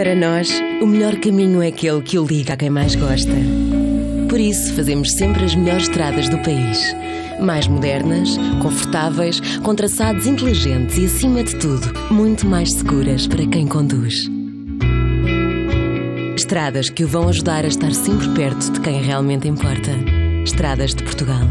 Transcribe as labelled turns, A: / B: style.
A: Para nós, o melhor caminho é aquele que o liga a quem mais gosta. Por isso, fazemos sempre as melhores estradas do país. Mais modernas, confortáveis, com traçados inteligentes e, acima de tudo, muito mais seguras para quem conduz. Estradas que o vão ajudar a estar sempre perto de quem realmente importa. Estradas de Portugal.